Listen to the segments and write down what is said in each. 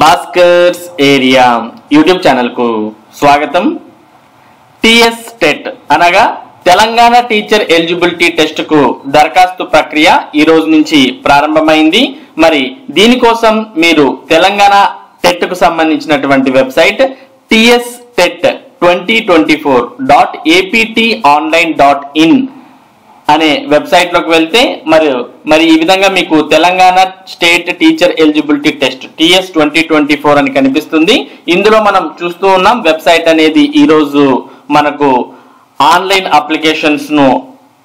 Bhaskar's area YouTube ఛానల్కు స్వాగతం. TS TET అనగా తెలంగాణ టీచర్ ఎలిజిబిలిటీ టెస్ట్కు దరఖాస్తు ప్రక్రియ ఈ రోజు నుంచి ప్రారంభమైంది. మరి దీనికోసం మీరు తెలంగాణ టెట్కు సంబంధించినటువంటి website TS TET twenty twenty four dot APT online dot in అనే వెబ్సైట్లోకి వెళ్తే మరి మరి ఈ విధంగా మీకు Telangana state teacher eligibility test TS twenty twenty four అని కనిపిస్తుంది. ఇందులో మనం చూస్తూ ఉన్నాం వెబ్సైట్ అనేది ఈ రోజు మనకు ఆన్లైన్ అప్లికేషన్స్ను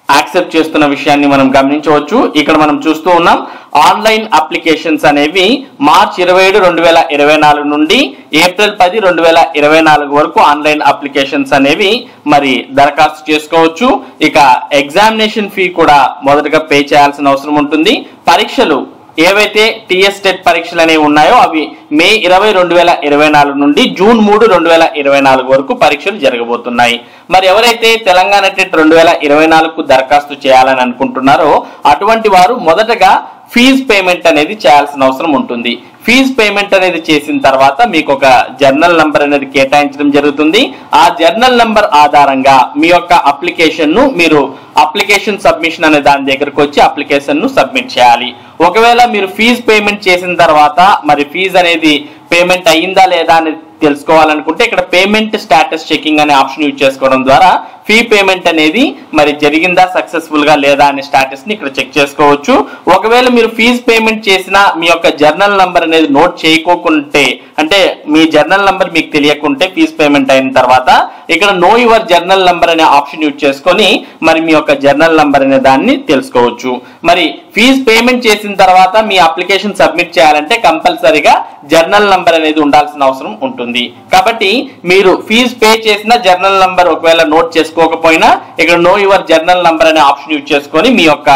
యాక్సెప్ట్ చేస్తున్న విషయాన్ని మనం గమనించవచ్చు. ఇక్కడ మనం చూస్తూ ఉన్నాం ఆన్లైన్ అప్లికేషన్స్ అనేవి మార్చ్ ఇరవై ఏడు రెండు వేల ఇరవై నాలుగు నుండి ఏప్రిల్ పది రెండు వేల ఇరవై నాలుగు వరకు ఆన్లైన్ అప్లికేషన్స్ అనేవి మరి దరఖాస్తు చేసుకోవచ్చు. ఇక ఎగ్జామినేషన్ ఫీ కూడా మొదటగా పే చేయాల్సిన అవసరం ఉంటుంది. పరీక్షలు ఏవైతే టిఎస్ టెట్ పరీక్షలు అనేవి ఉన్నాయో అవి మే ఇరవై రెండు వేల ఇరవై నాలుగు నుండి జూన్ మూడు రెండు వేల ఇరవై నాలుగు వరకు పరీక్షలు జరగబోతున్నాయి. మరి ఎవరైతే తెలంగాణ టెట్ రెండు వేల ఇరవై నాలుగుకు దరఖాస్తు చేయాలని అనుకుంటున్నారో అటువంటి వారు మొదటగా ఫీజు పేమెంట్ అనేది చేయాల్సిన అవసరం ఉంటుంది. ఫీజు పేమెంట్ అనేది చేసిన తర్వాత మీకు ఒక జర్నల్ నంబర్ అనేది కేటాయించడం జరుగుతుంది. ఆ జర్నల్ నంబర్ ఆధారంగా మీ యొక్క అప్లికేషన్ను మీరు అప్లికేషన్ సబ్మిషన్ అనే దాని దగ్గరకు వచ్చి అప్లికేషన్ను సబ్మిట్ చేయాలి. ఒకవేళ మీరు ఫీజు పేమెంట్ చేసిన తర్వాత మరి ఫీజు అనేది పేమెంట్ అయ్యిందా లేదా అనేది తెలుసుకోవాలనుకుంటే ఇక్కడ పేమెంట్ స్టేటస్ చెకింగ్ అనే ఆప్షన్ యూజ్ చేసుకోవడం ద్వారా ఫీ పేమెంట్ అనేది మరి జరిగిందా సక్సెస్ఫుల్గా లేదా అనే స్టాటస్ని ఇక్కడ చెక్ చేసుకోవచ్చు. ఒకవేళ మీరు ఫీజు పేమెంట్ చేసిన మీ యొక్క జర్నల్ నంబర్ అనేది నోట్ చేయకోకుంటే అంటే మీ జర్నల్ నంబర్ మీకు తెలియకుంటే ఫీజు పేమెంట్ అయిన తర్వాత ఇక్కడ నో యువర్ జర్నల్ నంబర్ అనే ఆప్షన్ యూజ్ చేసుకొని మరి మీ యొక్క జర్నల్ నంబర్ అనే దాన్ని తెలుసుకోవచ్చు. మరి ఫీజు పేమెంట్ చేసిన తర్వాత మీ అప్లికేషన్ సబ్మిట్ చేయాలంటే కంపల్సరీగా జర్నల్ నంబర్ అనేది ఉండాల్సిన అవసరం ఉంటుంది. కాబట్టి మీరు ఫీజు పే చేసిన జర్నల్ నంబర్ ఒకవేళ నోట్ చేసుకోకపోయినా ఇక్కడ నో యువర్ జర్నల్ నంబర్ అనే ఆప్షన్ యూజ్ చేసుకొని మీ యొక్క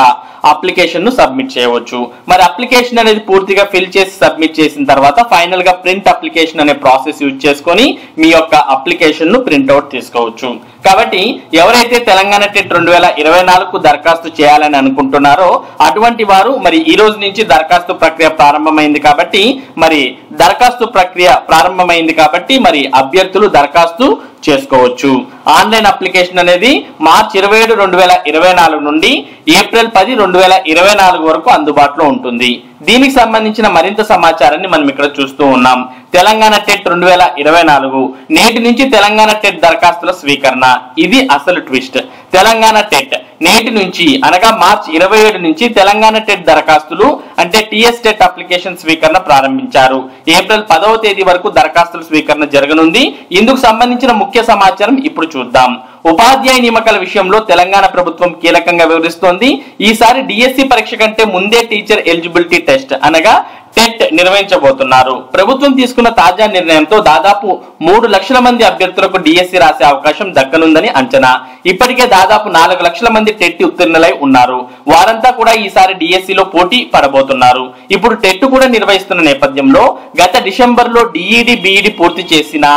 అప్లికేషన్ను సబ్మిట్ చేయవచ్చు. మరి అప్లికేషన్ అనేది పూర్తిగా ఫిల్ చేసి సబ్మిట్ చేసిన తర్వాత ఫైనల్గా ప్రింట్ అప్లికేషన్ అనే ప్రాసెస్ యూజ్ చేసుకొని మీ యొక్క అప్లికేషన్ను ప్రింట్అవుట్ తీసుకోవచ్చు. కాబట్టి ఎవరైతే తెలంగాణ టెట్ రెండు వేల ఇరవై నాలుగు దరఖాస్తు చేయాలని అనుకుంటున్నారో అటువంటి వారు మరి ఈ రోజు నుంచి దరఖాస్తు ప్రక్రియ ప్రారంభమైంది కాబట్టి మరి దరఖాస్తు ప్రక్రియ ప్రారంభమైంది కాబట్టి మరి అభ్యర్థులు దరఖాస్తు చేసుకోవచ్చు. ఆన్లైన్ అప్లికేషన్ అనేది మార్చ్ ఇరవై ఏడు రెండు వేల ఇరవై నాలుగు నుండి ఏప్రిల్ పది రెండు వేల ఇరవై నాలుగు వరకు అందుబాటులో ఉంటుంది. దీనికి సంబంధించిన మరింత సమాచారాన్ని మనం ఇక్కడ చూస్తూ ఉన్నాం. తెలంగాణ టెట్ రెండు వేల ఇరవై నాలుగు. నేటి నుంచి తెలంగాణ టెట్ దరఖాస్తుల స్వీకరణ. ఇది అసలు ట్విస్ట్. తెలంగాణ టెట్. నేటి నుంచి అనగా మార్చ్ ఇరవై ఏడు నుంచి తెలంగాణ టెట్ దరఖాస్తులు అంటే టిఎస్ టెట్ అప్లికేషన్ స్వీకరణ ప్రారంభించారు. ఏప్రిల్ పదవ తేదీ వరకు దరఖాస్తుల స్వీకరణ జరగనుంది. ఇందుకు సంబంధించిన ముఖ్య సమాచారం ఇప్పుడు చూద్దాం. ఉపాధ్యాయ నియామకాల విషయంలో తెలంగాణ ప్రభుత్వం కీలకంగా వివరిస్తోంది. ఈసారి డిఎస్సి పరీక్ష కంటే ముందే టీచర్ ఎలిజిబిలిటీ టెస్ట్ అనగా టెట్ నిర్వహించబోతున్నారు. ప్రభుత్వం తీసుకున్న తాజా నిర్ణయంతో దాదాపు మూడు లక్షల మంది అభ్యర్థులకు డిఎస్సి రాసే అవకాశం దక్కనుందని అంచనా. ఇప్పటికే దాదాపు నాలుగు లక్షల మంది టెట్ ఉత్తీర్ణులై ఉన్నారు. వారంతా కూడా ఈసారి డిఎస్సిలో పోటీ పడబోతున్నారు. ఇప్పుడు టెట్ కూడా నిర్వహిస్తున్న నేపథ్యంలో గత డిసెంబర్లో డిఈడి బిఈడి పూర్తి చేసిన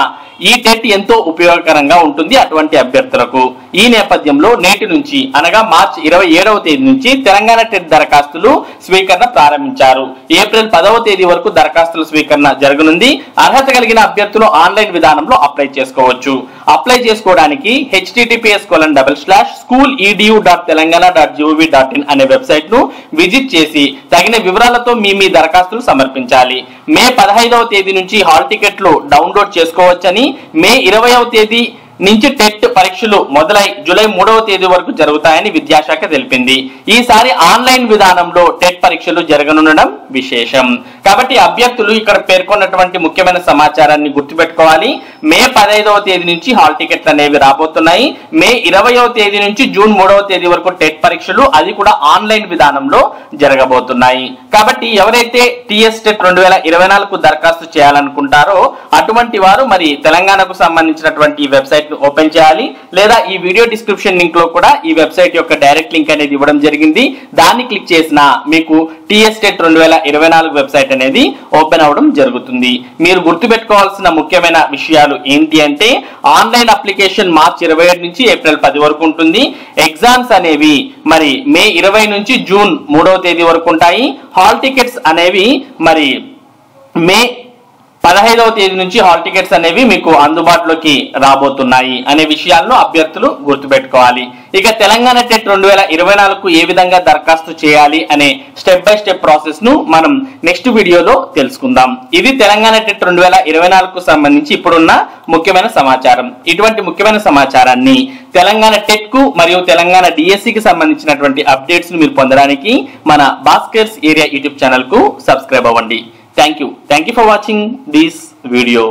ఈ టెట్ ఎంతో ఉపయోగకరంగా ఉంటుంది అటువంటి అభ్యర్థులకు. ఈ నేపథ్యంలో నేటి నుంచి అనగా మార్చి ఇరవై ఏడవ తేదీ నుంచి తెలంగాణ టెట్ దరఖాస్తులు స్వీకరణ ప్రారంభించారు. ఏప్రిల్ పదవ తేదీ వరకు దరఖాస్తుల స్వీకరణ జరగనుంది. అర్హత కలిగిన అభ్యర్థులు ఆన్లైన్ విధానంలో అప్లై చేసుకోవచ్చు. అప్లై చేసుకోవడానికి HTTPS colon double slash school EDU dot Telangana dot GOV dot in అనే వెబ్సైట్ను విజిట్ చేసి తగిన వివరాలతో మీ మీ దరఖాస్తులు సమర్పించాలి. మే పదహైదవ తేదీ నుంచి హాల్ టికెట్లు డౌన్లోడ్ చేసుకోవచ్చని మే ఇరవైవ తేదీ నుంచి టెట్ పరీక్షలు మొదలై జూలై మూడవ తేదీ వరకు జరుగుతాయని విద్యాశాఖ తెలిపింది. ఈసారి ఆన్లైన్ విధానంలో టెట్ పరీక్షలు జరగనుండడం విశేషం. కాబట్టి అభ్యర్థులు ఇక్కడ పేర్కొన్నటువంటి ముఖ్యమైన సమాచారాన్ని గుర్తుపెట్టుకోవాలి. మే పదహైదవ తేదీ నుంచి హాల్ టికెట్లు అనేవి రాబోతున్నాయి. మే ఇరవయవ తేదీ నుంచి జూన్ మూడవ తేదీ వరకు టెట్ పరీక్షలు అది కూడా ఆన్లైన్ విధానంలో జరగబోతున్నాయి. కాబట్టి ఎవరైతే టిఎస్ టెట్ రెండు వేల ఇరవై నాలుగు దరఖాస్తు చేయాలనుకుంటారో అటువంటి వారు మరి తెలంగాణకు సంబంధించినటువంటి వెబ్సైట్ ఓపెన్ చేయాలి లేదా ఈ వీడియో డిస్క్రిప్షన్ లింక్లో కూడా ఈ వెబ్సైట్ యొక్క డైరెక్ట్ లింక్ అనేది ఇవ్వడం జరిగింది. దాన్ని క్లిక్ చేసిన మీకు టీఎస్టేట్ రెండు వేల ఇరవై నాలుగు వెబ్సైట్ అనేది ఓపెన్ అవ్వడం జరుగుతుంది. మీరు గుర్తుపెట్టుకోవాల్సిన ముఖ్యమైన విషయాలు ఏంటి అంటే ఆన్లైన్ అప్లికేషన్ మార్చ్ ఇరవై ఏడు నుంచి ఏప్రిల్ పది వరకు ఉంటుంది. ఎగ్జామ్స్ అనేవి మరి మే ఇరవై నుంచి జూన్ మూడవ తేదీ వరకు ఉంటాయి. హాల్ టికెట్స్ అనేవి మరి మే పదహైదవ తేదీ నుంచి హాల్ టికెట్స్ అనేవి మీకు అందుబాటులోకి రాబోతున్నాయి అనే విషయాలను అభ్యర్థులు గుర్తుపెట్టుకోవాలి. ఇక తెలంగాణ టెట్ రెండు వేల ఇరవై నాలుగు ఏ విధంగా దరఖాస్తు చేయాలి అనే స్టెప్ బై స్టెప్ ప్రాసెస్ను మనం నెక్స్ట్ వీడియోలో తెలుసుకుందాం. ఇది తెలంగాణ టెట్ రెండు వేల ఇరవై నాలుగుకు సంబంధించి ఇప్పుడున్న ముఖ్యమైన సమాచారం. ఇటువంటి ముఖ్యమైన సమాచారాన్ని తెలంగాణ టెట్కు మరియు తెలంగాణ డిఎస్సికి సంబంధించినటువంటి అప్డేట్స్ను మీరు పొందడానికి మన భాస్కర్స్ ఏరియా యూట్యూబ్ ఛానల్కు సబ్స్క్రైబ్ అవ్వండి. Thank you thank you for watching this video